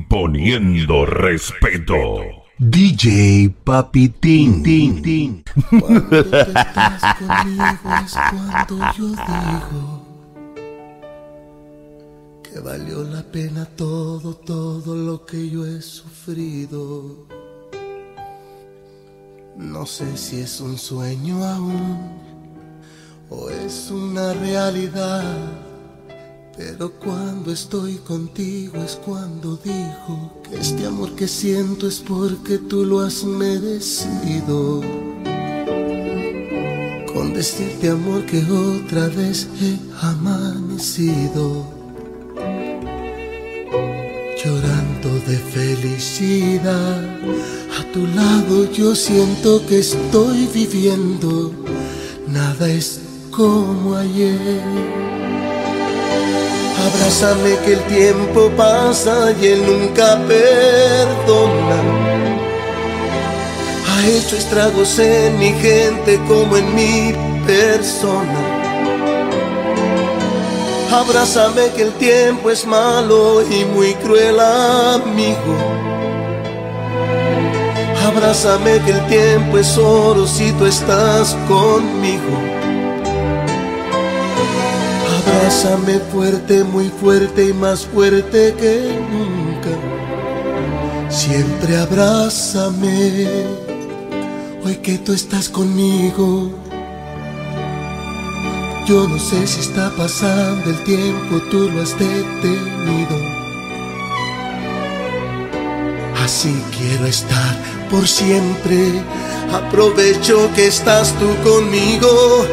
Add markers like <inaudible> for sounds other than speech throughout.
imponiendo respeto. DJ Papitín. Tin, tin. Cuando tú estás conmigo es cuando yo digo que valió la pena todo, todo lo que yo he sufrido. No sé si es un sueño aún o es una realidad. Pero cuando estoy contigo es cuando digo que este amor que siento es porque tú lo has merecido. Con decirte amor que otra vez he amanecido. Llorando de felicidad, a tu lado yo siento que estoy viviendo. Nada es como ayer. Abrázame que el tiempo pasa y él nunca perdona. Ha hecho estragos en mi gente como en mi persona. Abrázame que el tiempo es malo y muy cruel amigo. Abrázame que el tiempo es oro si tú estás conmigo. Abrázame fuerte, muy fuerte y más fuerte que nunca. Siempre abrázame, hoy que tú estás conmigo. Yo no sé si está pasando el tiempo, tú lo has detenido. Así quiero estar por siempre. Aprovecho que estás tú conmigo.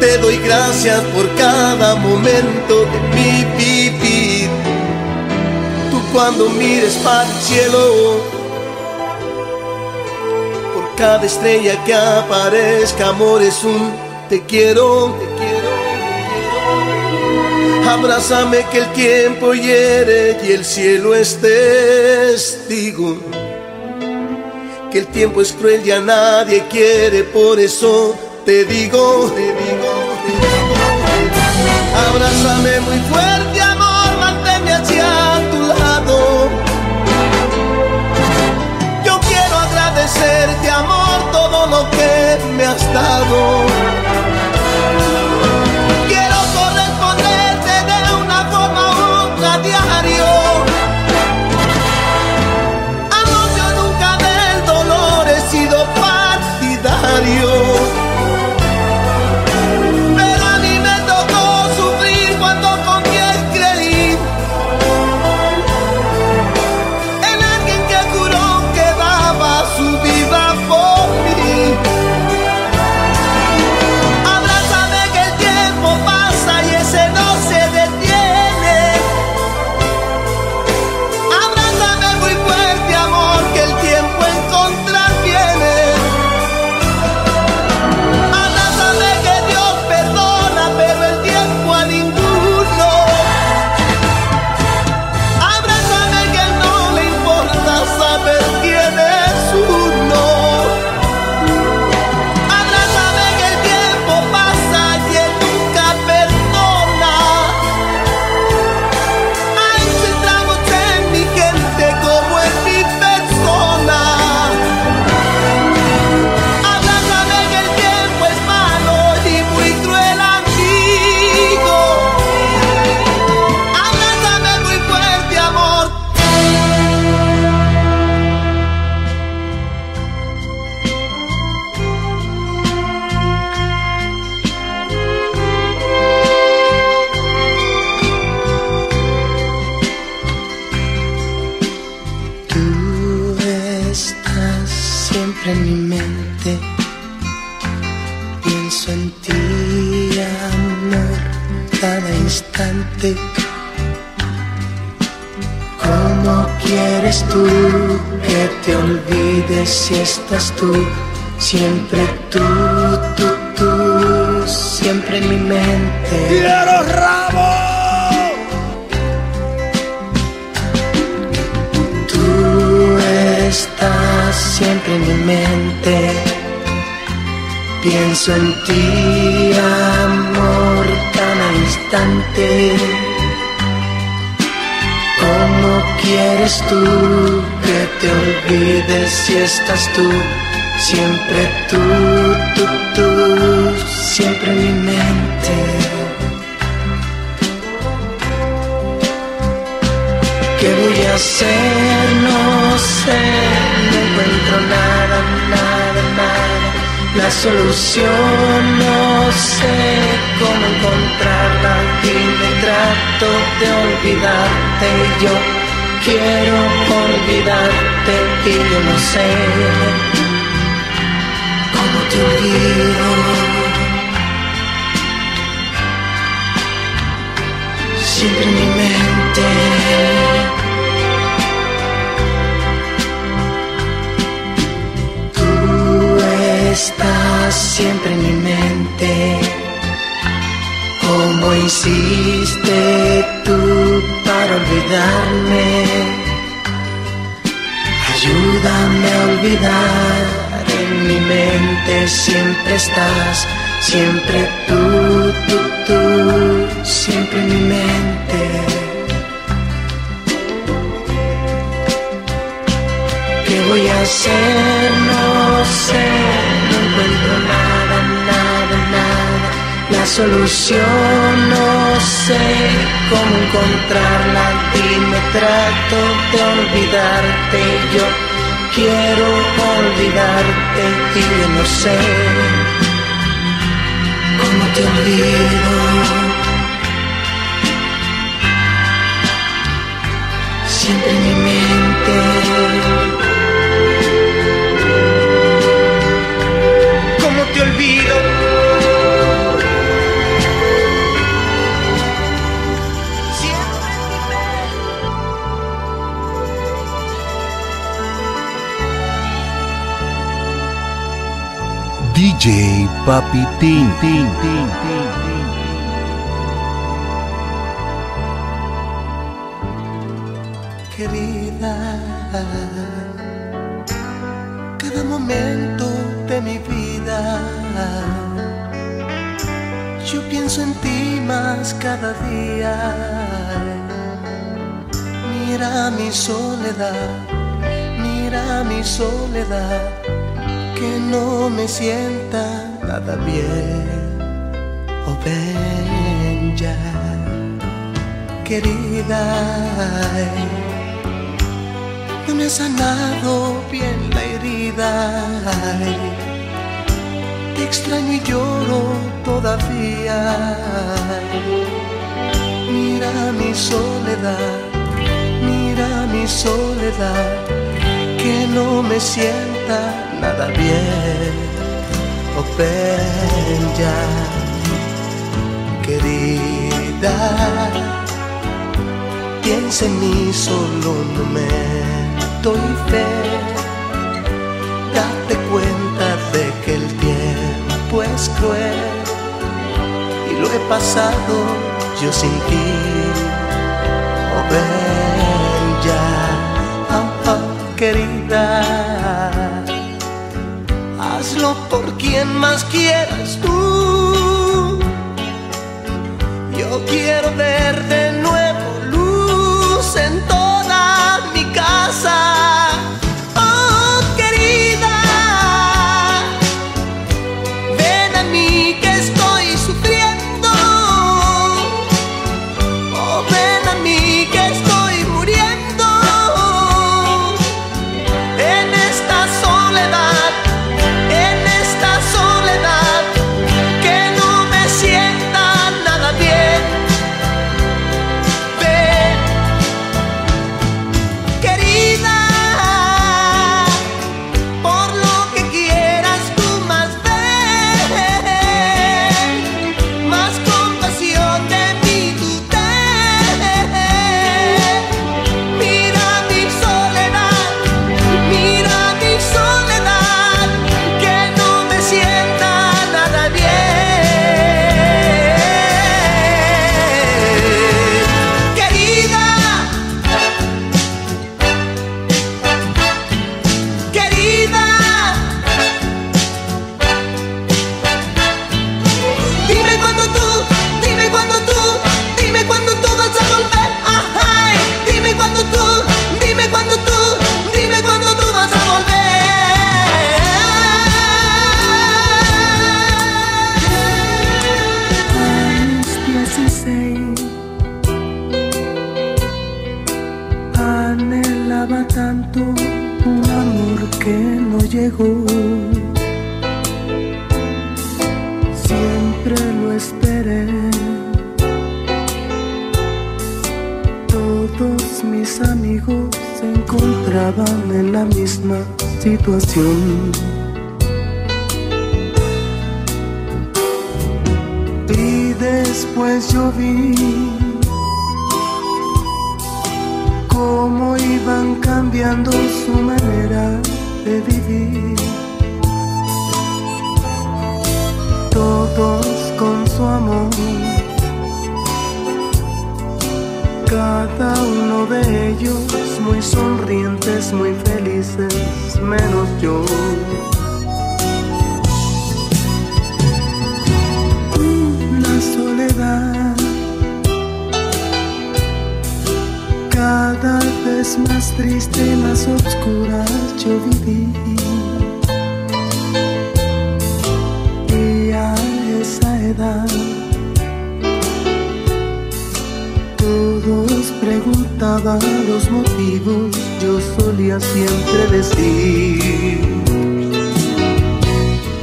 Te doy gracias por cada momento de mi vivir. Tú cuando mires para el cielo, por cada estrella que aparezca, amor es un te quiero, te quiero, te quiero. Abrázame que el tiempo hiere y el cielo es testigo que el tiempo es cruel y a nadie quiere, por eso te digo, te digo, te digo, abrázame muy fuerte, amor, manténme hacia tu lado. Yo quiero agradecerte, amor, todo lo que me has dado. Tú, tú, tú, siempre en mi mente. ¿Qué voy a hacer? No sé, no encuentro nada, nada, nada. La solución no sé cómo encontrarla y me trato de olvidarte yo quiero olvidarte y yo no sé Siempre en mi mente. estás siempre en mi mente. ¿Cómo hiciste tú para olvidarme? Ayúdame a olvidar, mi mente siempre estás, siempre tú, tú, tú, siempre en mi mente. ¿Qué voy a hacer? No sé encuentro nada, nada, nada. La solución no sé cómo encontrarla y me trato de olvidarte. Yo quiero olvidarte y no sé cómo te olvido. Siempre en Papi Tin Tin Tin Tin Querida, cada momento de mi vida. Yo pienso en ti más cada día. Mira mi soledad, mira mi soledad, que no me sienta nada bien. Oh, ven ya, querida. No me ha sanado bien la herida extraño y lloro todavía. Mira mi soledad, mira mi soledad, que no me sienta nada bien. Oh, ya, querida, piensa en mí solo un momento y fe. Date cuenta de que el tiempo pues cruel y lo he pasado yo sin ti. Oh, ya, oh, oh, querida, por quien más quieras tú. Yo quiero ver de nuevo anhelaba tanto un amor que no llegó. Siempre lo esperé. Todos mis amigos se encontraban en la misma situación. Después yo vi cómo iban cambiando su manera de vivir. Todos con su amor, cada uno de ellos muy sonrientes, muy felices, menos yo. Vez más triste y más oscura yo viví. Y a esa edad todos preguntaban los motivos, yo solía siempre decir.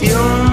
Yo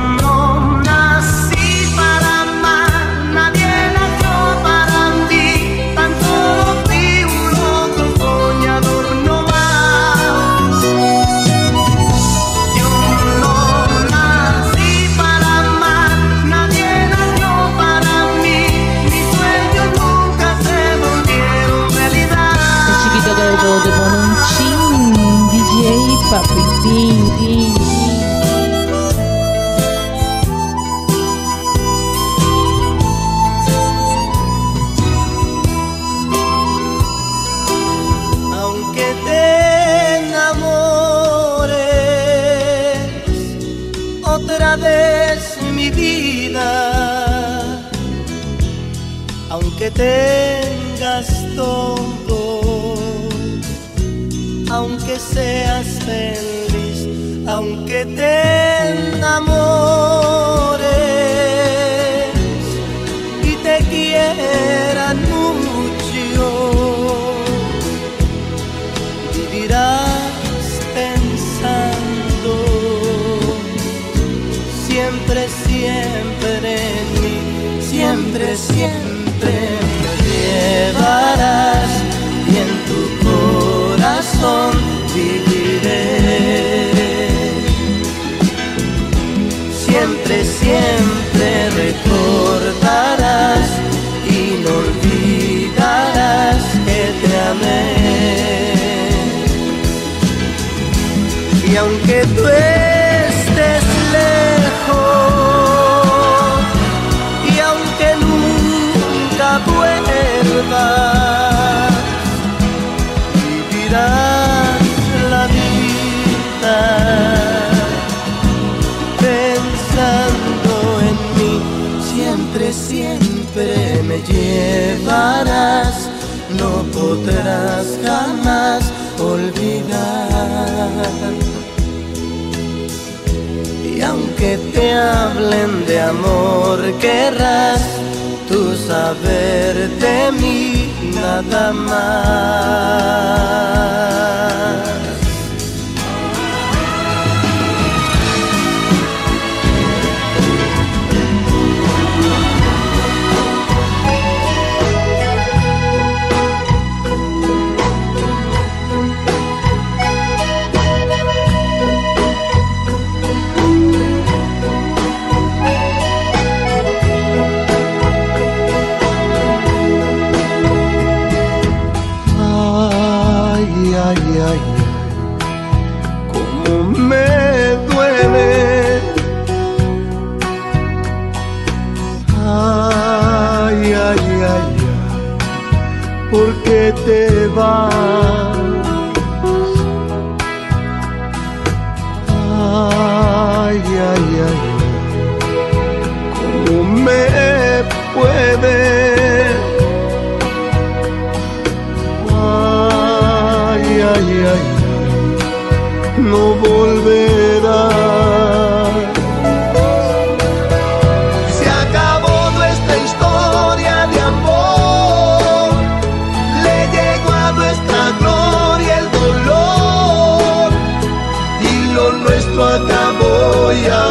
siempre me llevarás, no podrás jamás olvidar. Y aunque te hablen de amor, querrás tú saber de mí nada más. Te yeah.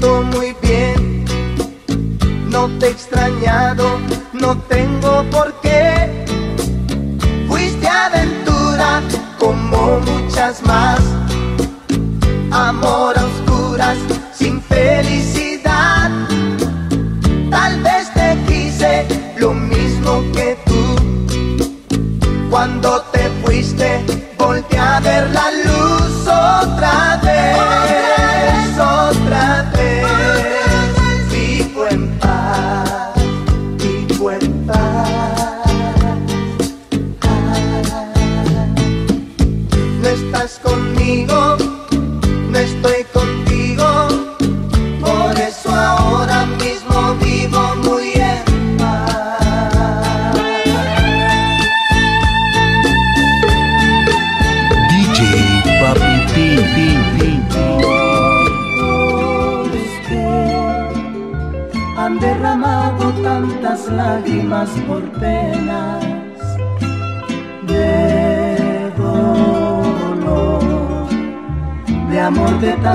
siento muy bien, no te he extrañado, no tengo por qué. Fuiste aventura como muchas más.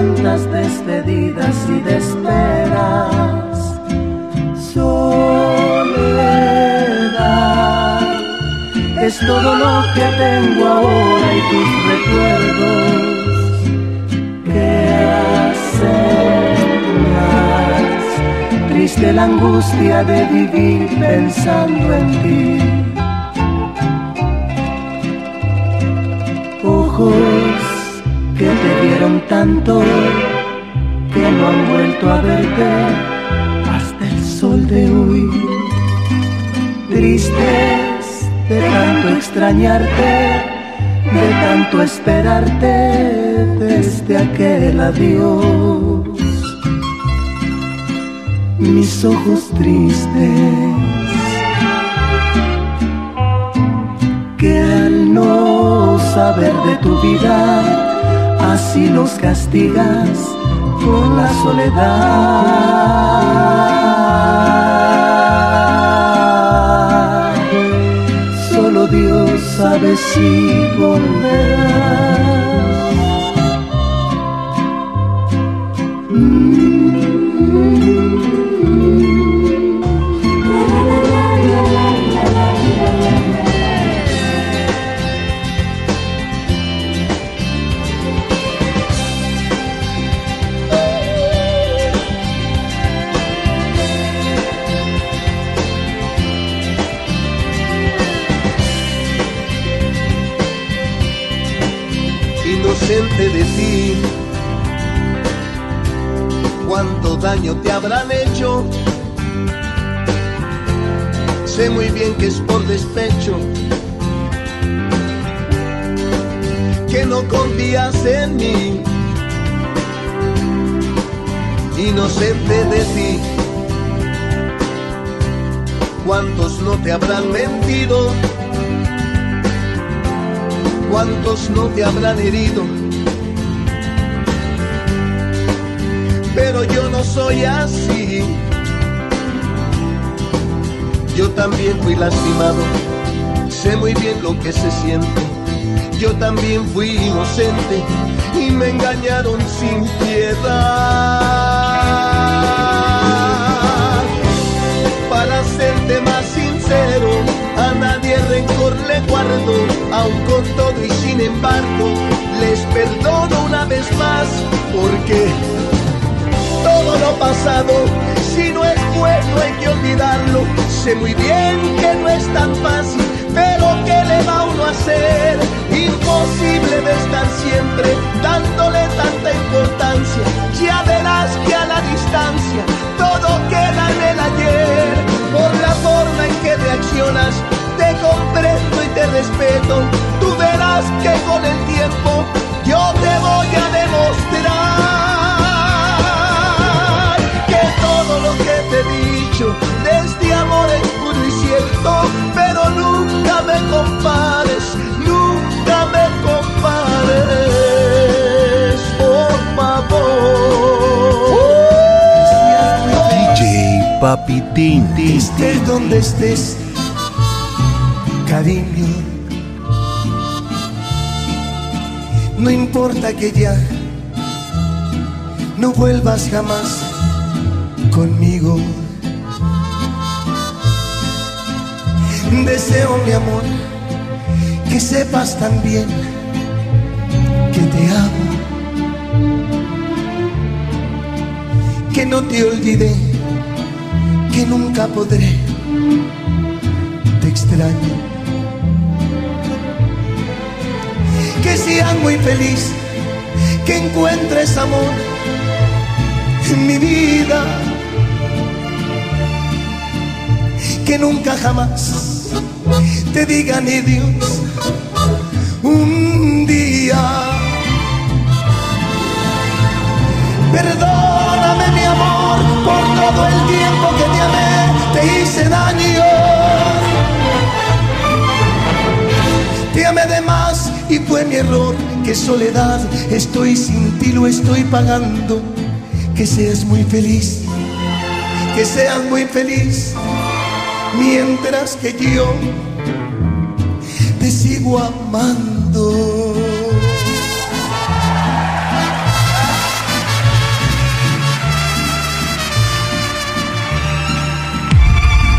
tantas despedidas y de esperas. Soledad es todo lo que tengo ahora y tus recuerdos que acercas. Triste la angustia de vivir pensando en ti. Ojos dieron tanto que no han vuelto a verte hasta el sol de hoy. Tristes de tanto extrañarte, de tanto esperarte desde aquel adiós. Mis ojos tristes. que al no saber de tu vida así los castigas con la soledad. Solo Dios sabe si volverás. Mm. Inocente de ti, cuánto daño te habrán hecho. Sé muy bien que es por despecho, que no confías en mí. Inocente de ti, cuántos no te habrán mentido cuántos no te habrán herido. Pero yo no soy así. Yo también fui lastimado, sé muy bien lo que se siente. Yo también fui inocente y me engañaron sin piedad. Le guardo, aun con todo y sin embargo, les perdono una vez más, porque todo lo pasado, si no es bueno hay que olvidarlo. Sé muy bien que no es tan fácil, pero ¿qué le va uno hacer? Imposible de estar siempre dándole tanta importancia. Ya verás que a la distancia todo queda en el ayer. Por la forma en que reaccionas, te comprendo y te respeto. Tú verás que con el tiempo yo te voy a demostrar que todo lo que te he dicho de este amor es puro y cierto. Pero nunca me compares, nunca me compares, por favor. DJ Papi Tin, Tin, estés donde estés, No importa que ya no vuelvas jamás conmigo. Deseo, mi amor, que sepas también que te amo, que no te olvidé que nunca podré. Te extraño. Que seas muy feliz, que encuentres amor en mi vida. Que nunca jamás te diga ni Dios un día. Perdóname mi amor por todo el tiempo que te amé, te hice daño. Te amé de más y fue mi error, que soledad estoy sin ti, lo estoy pagando. Que seas muy feliz, que seas muy feliz, mientras que yo te sigo amando.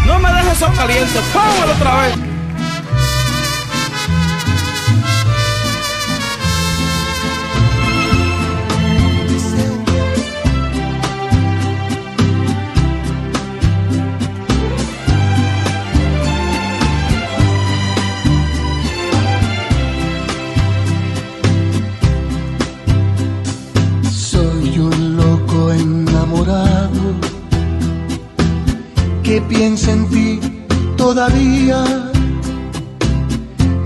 No me dejes eso caliente, póngalo otra vez. Que piensa en ti todavía,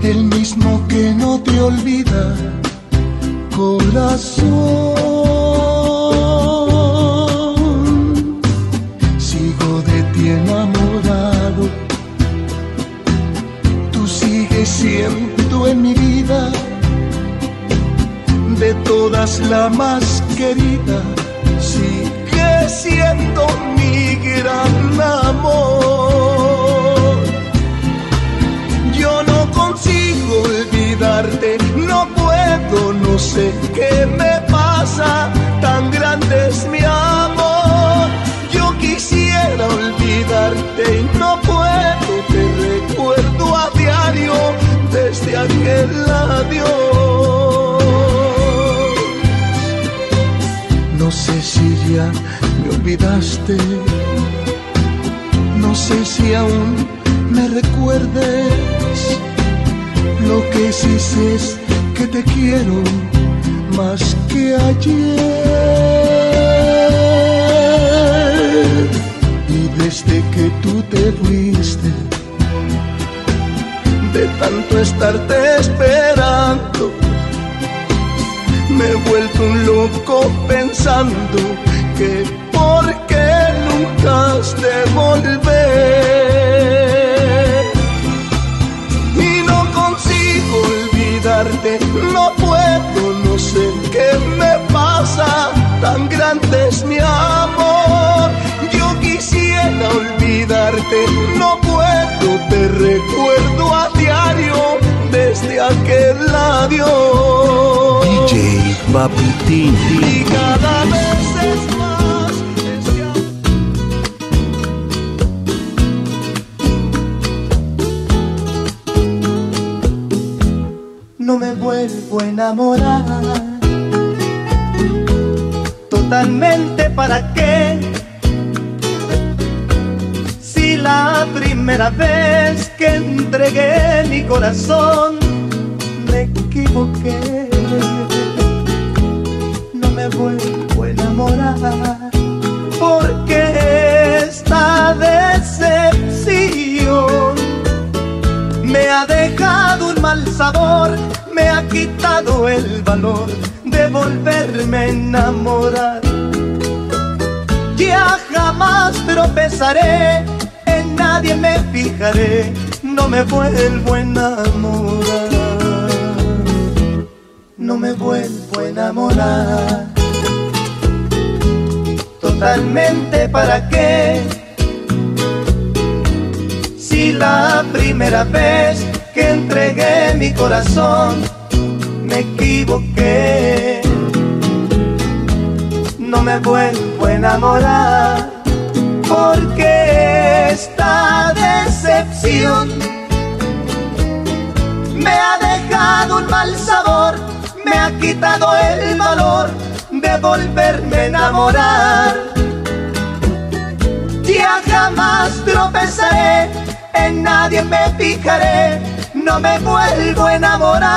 el mismo que no te olvida, corazón. Sigo de ti enamorado, tú sigues siendo en mi vida. De todas la más querida, sigue siendo mi gran amor. Yo no consigo olvidarte, no puedo, no sé qué me pasa, tan grande es mi amor. Yo quisiera olvidarte y no puedo, te recuerdo a diario desde aquel adiós. No sé si ya me olvidaste, no sé si aún me recuerdes. Lo que sí es que te quiero más que ayer. Y desde que tú te fuiste, de tanto estarte esperando, me he vuelto un loco pensando que por qué nunca has de volver. Y no consigo olvidarte, no puedo, no sé qué me pasa, tan grande es mi amor. Yo quisiera olvidarte, no puedo, te recuerdo a diario desde aquel adiós. DJ Papitín. Y cada vez es más amor. no me vuelvo a enamorar. Totalmente para qué. La primera vez que entregué mi corazón me equivoqué. No me vuelvo a enamorar. Porque esta decepción me ha dejado un mal sabor, me ha quitado el valor de volverme a enamorar. Ya jamás tropezaré, nadie me fijaré, no me vuelvo a enamorar. No me vuelvo a enamorar. Totalmente para qué si la primera vez que entregué mi corazón me equivoqué. No me vuelvo a enamorar porque esta decepción me ha dejado un mal sabor, me ha quitado el valor de volverme a enamorar. Ya jamás tropezaré, en nadie me fijaré, no me vuelvo a enamorar.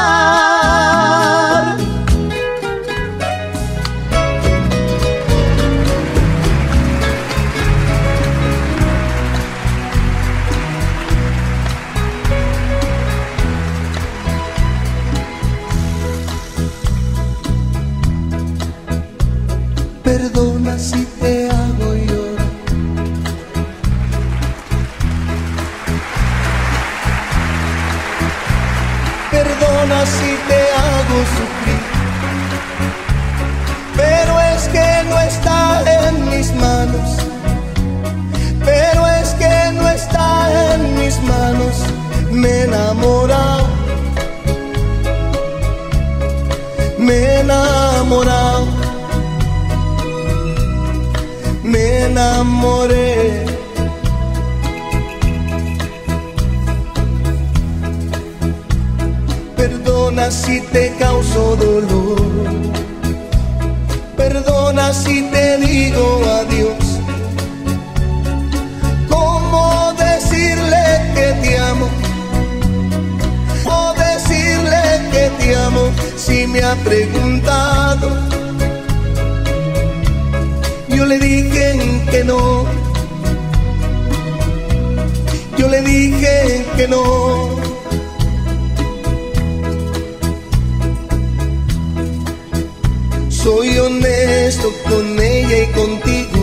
Perdona si te hago llorar. Perdona si te hago sufrir. Pero es que no está en mis manos. Pero es que no está en mis manos. Me he. Me he enamorado. Enamoré. Perdona si te causo dolor. Perdona si te digo adiós. ¿Cómo decirle que te amo? ¿Cómo decirle que te amo si me ha preguntado? Yo le dije que no. Yo le dije que no. Soy honesto con ella y contigo.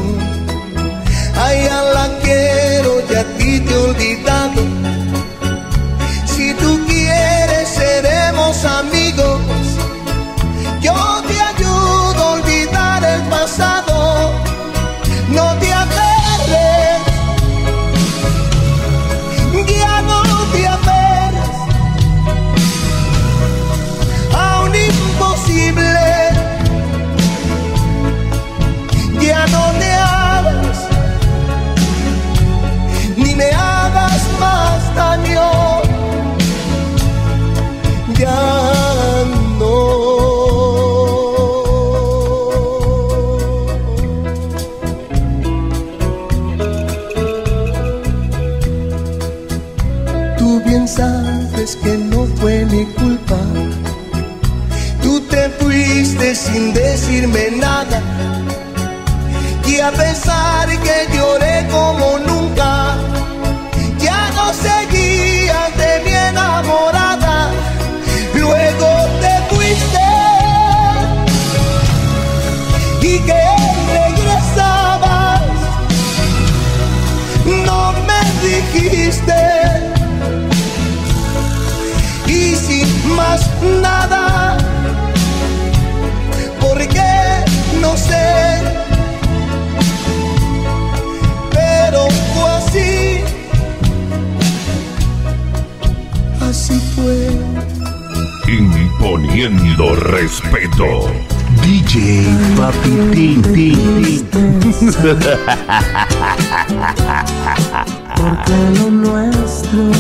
A la quiero y a ti te he olvidado. imponiendo respeto. DJ Papi Tinti. Porque lo nuestro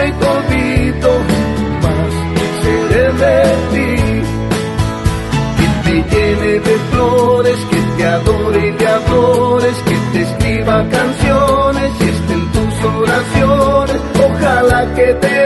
aceite y polvito más seré de ti. Que te llene de flores, que te adore y te amores, que te escriba canciones y estén tus oraciones. Ojalá que te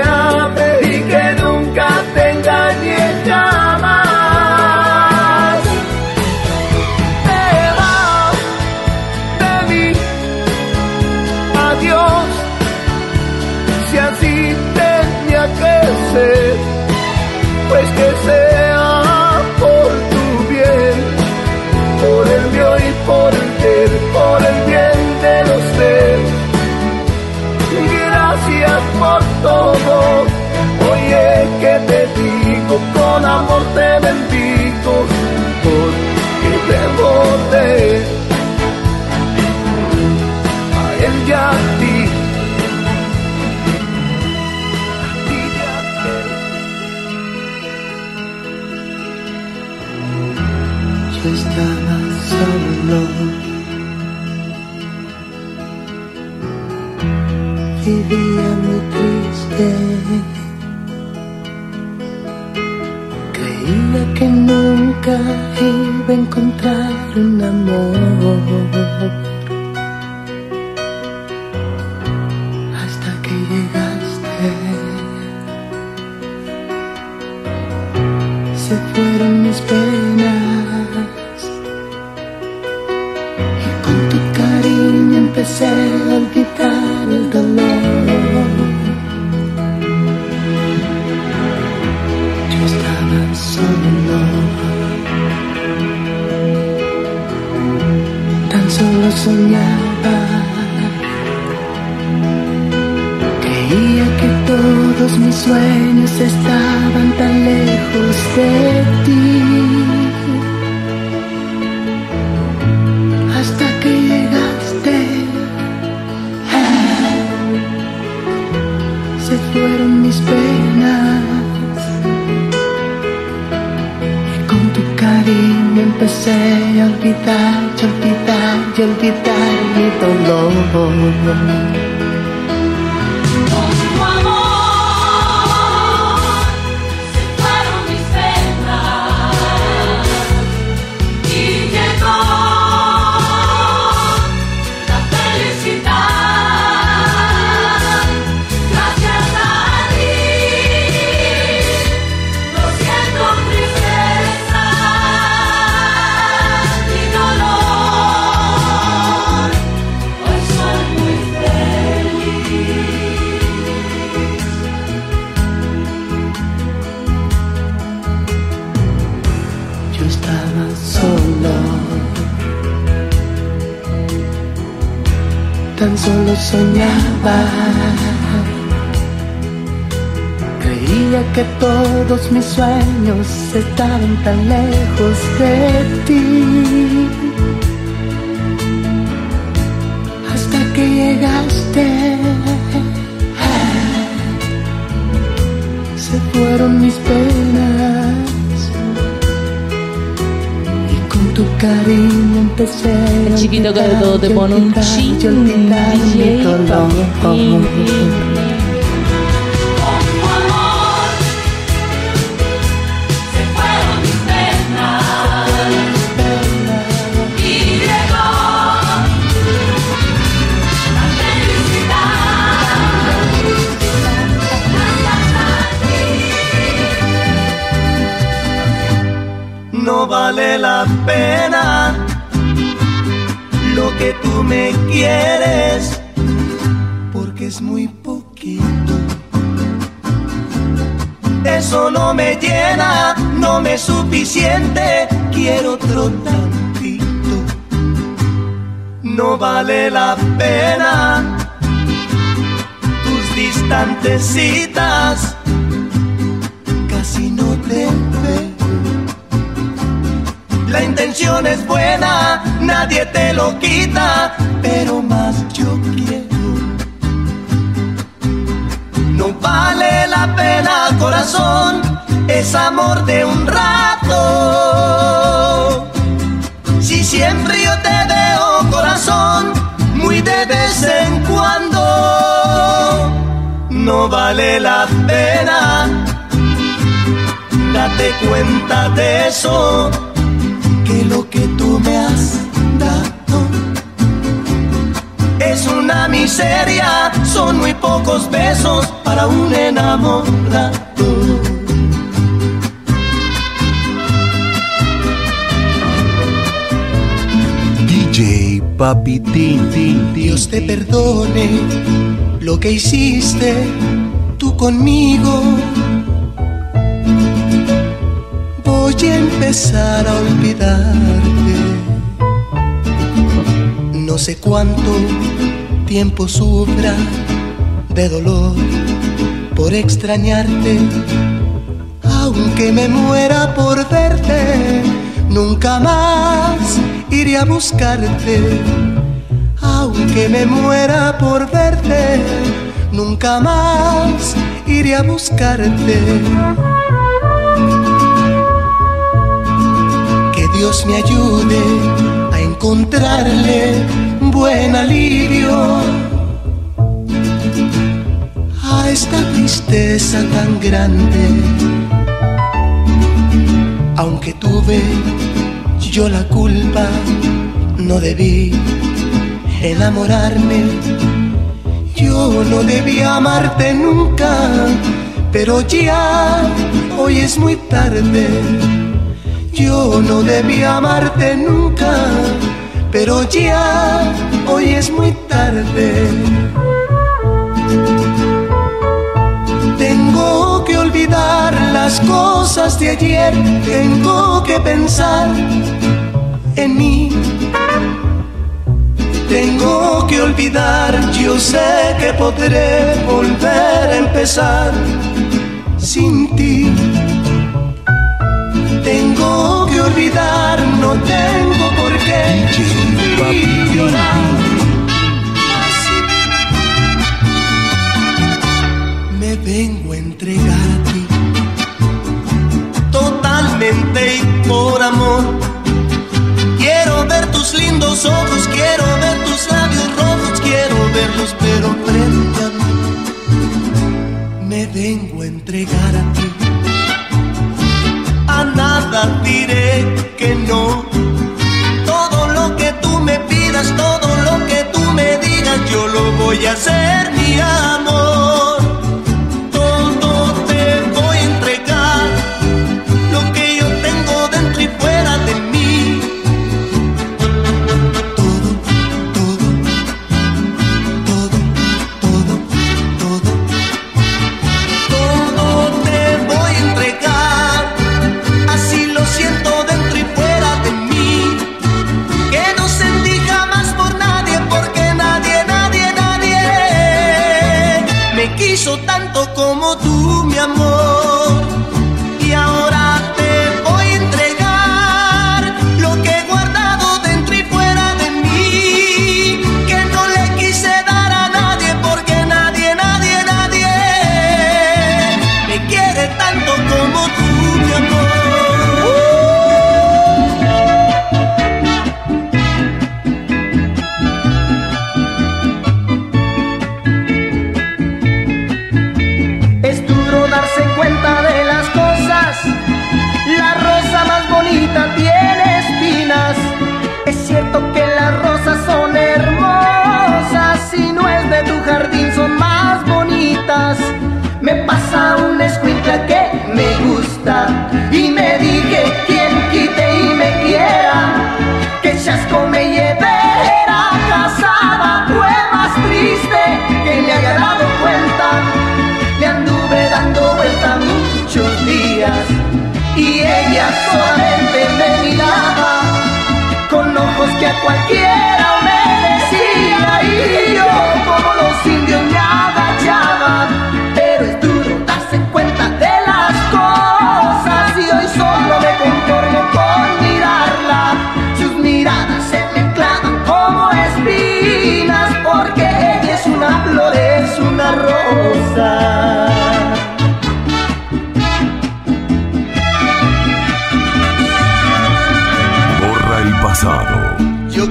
Creía que nunca iba a encontrar un amor. Solo soñaba. Creía que todos mis sueños estaban tan lejos de ti. Hasta que llegaste. Se fueron mis penas. El chiquito de y olvidar, Bonucci, y olvidar pena lo que tú me quieres, porque es muy poquito. Eso no me llena, no me es suficiente, quiero otro tantito. No vale la pena tus distantes citas, La intención es buena, nadie te lo quita, pero más yo quiero. No vale la pena, corazón, es amor de un rato. Si siempre yo te veo, corazón, muy de vez en cuando, no vale la pena. Date cuenta de eso lo que tú me has dado es una miseria, son muy pocos besos para un enamorado. DJ Papi Tin Tin Dios te perdone lo que hiciste tú conmigo. Empezar a olvidarte. No sé cuánto tiempo sufra de dolor por extrañarte, aunque me muera por verte, nunca más iré a buscarte. Aunque me muera por verte, nunca más iré a buscarte. Dios me ayude a encontrarle buen alivio a esta tristeza tan grande. Aunque tuve yo la culpa, no debí enamorarme. Yo no debía amarte nunca, pero ya hoy es muy tarde. Yo no debía amarte nunca, pero ya hoy es muy tarde. Tengo que olvidar las cosas de ayer, tengo que pensar en mí. Tengo que olvidar, yo sé que podré volver a empezar sin ti. Tengo que olvidar, no tengo por qué sufrir y llorar. Así me vengo a entregar a ti totalmente y por amor. Quiero ver tus lindos ojos, quiero ver tus labios rojos, quiero verlos pero frente a mí. Me vengo a entregar a ti. Nada diré que no. Todo lo que tú me pidas, todo lo que tú me digas, yo lo voy a hacer, mi amor.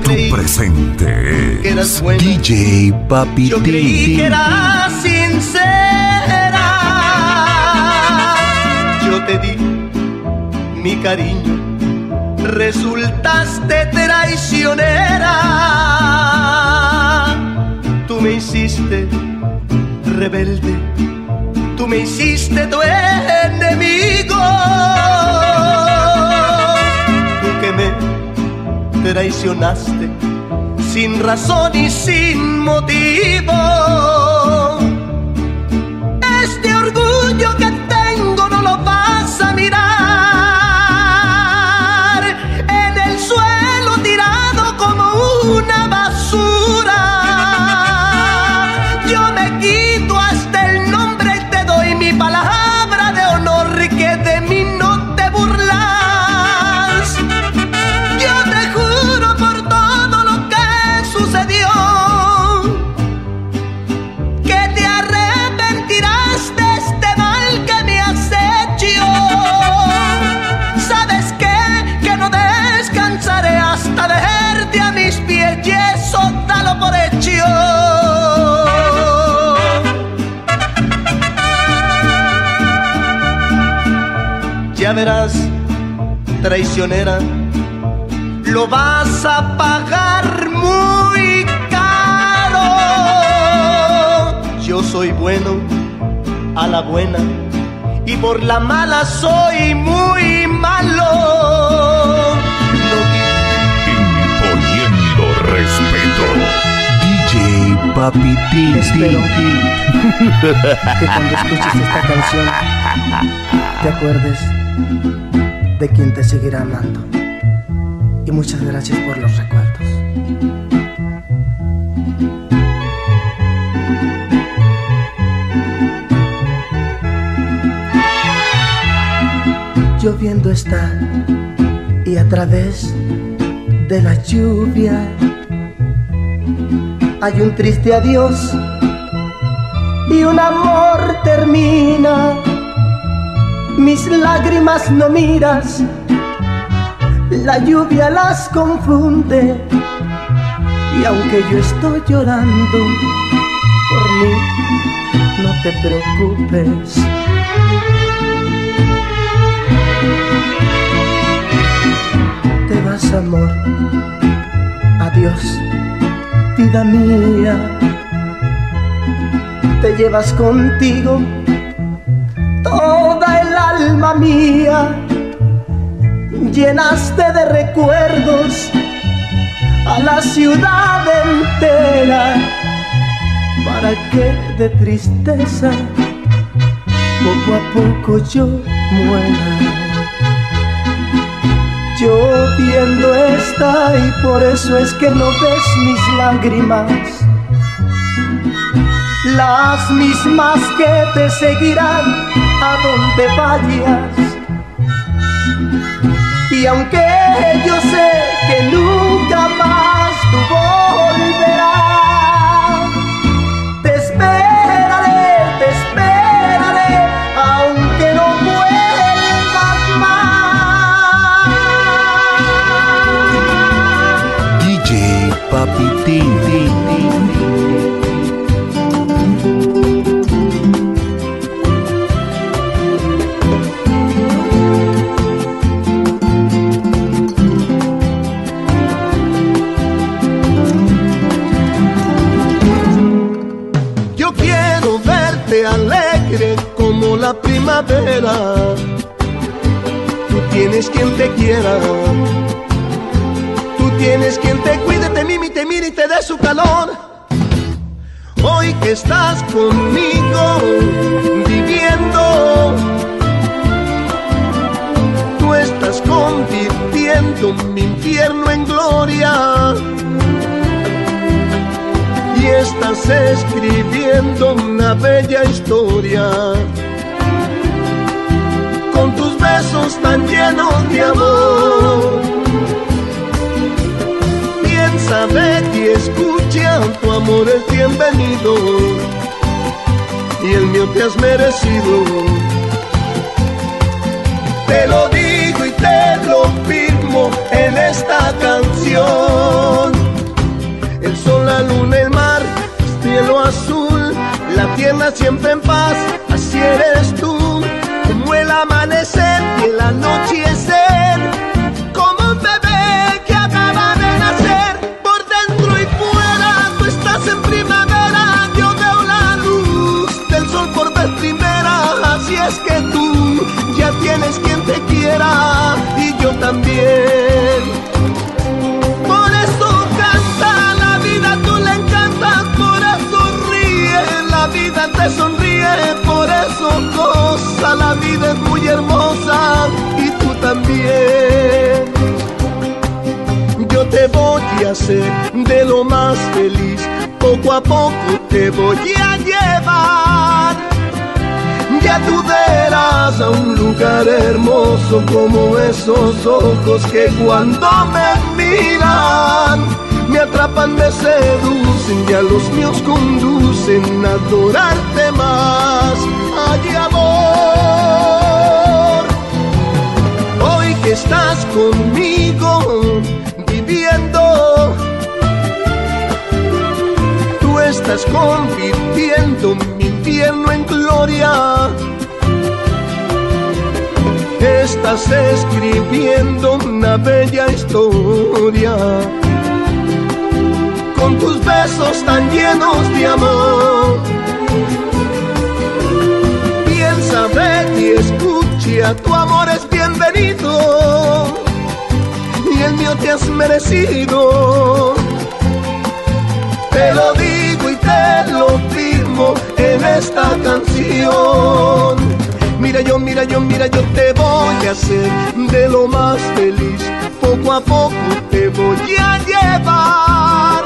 Tu presente que eras buena. DJ Papi Yo creí que era sincera. Yo te di mi cariño. Resultaste traicionera. Tú me hiciste rebelde. Tú me hiciste tu traicionaste sin razón y sin motivo. Este orgullo que tengo no lo vas a mirar. Ya verás, traicionera, lo vas a pagar muy caro. Yo soy bueno a la buena y por la mala soy muy malo. Imponiendo respeto. DJ Papi Pi, Espero. <laughs> Que cuando escuches esta canción te acuerdes de quien te seguirá amando. Y muchas gracias por los recuerdos. Lloviendo está y a través de la lluvia hay un triste adiós y un amor termina. Mis lágrimas no miras, la lluvia las confunde. Y aunque yo estoy llorando, por mí no te preocupes. Te vas, amor. Adiós, vida mía te llevas contigo mía. Llenaste de recuerdos a la ciudad entera. Para que de tristeza poco a poco yo muera. Lloviendo está y por eso es que no ves mis lágrimas las mismas que te seguirán a donde vayas. Y aunque yo sé que nunca más tú volverás, te esperaré, te esperaré, aunque no vuelvas más. DJ Papi primavera. Tú tienes quien te quiera. Tú tienes quien te cuide, te mime y te mire y te dé su calor. Hoy que estás conmigo viviendo, tú estás convirtiendo mi infierno en gloria y estás escribiendo una bella historia. Besos tan llenos de amor. Piensa, ve y escucha, tu amor es bienvenido. Y el mío te has merecido. Te lo digo y te lo firmo en esta canción el sol, la luna, el mar, cielo azul, la tierra siempre en paz, así eres tú, ya tienes quien te quiera y yo también. Por eso canta, la vida tú le encantas, por eso ríe, la vida te sonríe, por eso goza, la vida es muy hermosa y tú también. Yo te voy a hacer de lo más feliz, poco a poco te voy a llevar. Tú verás a un lugar hermoso como esos ojos que cuando me miran me atrapan, me seducen y a los míos conducen a adorarte más. Ay, amor, hoy que estás conmigo viviendo tú estás convirtiendo mi infierno en estás escribiendo una bella historia. Con tus besos tan llenos de amor. Piensa, ve y escucha, tu amor es bienvenido. Y el mío te has merecido. Te lo digo esta canción. Mira yo, mira yo, mira yo te voy a hacer de lo más feliz. Poco a poco te voy a llevar.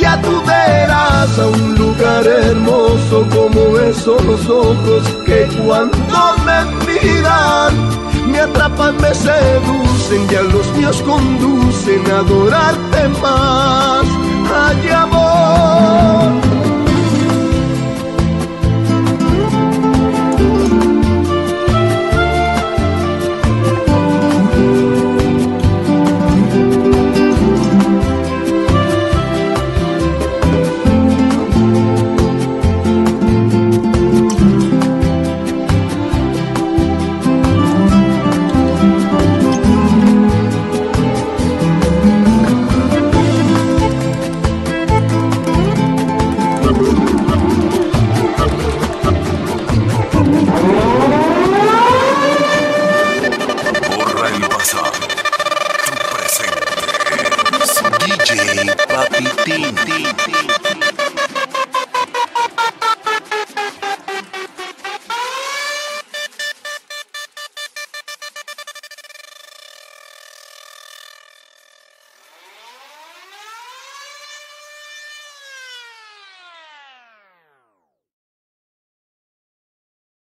Ya tú verás a un lugar hermoso como esos ojos que cuando me miran me atrapan, me seducen, ya los míos conducen a adorarte más. Ay, amor.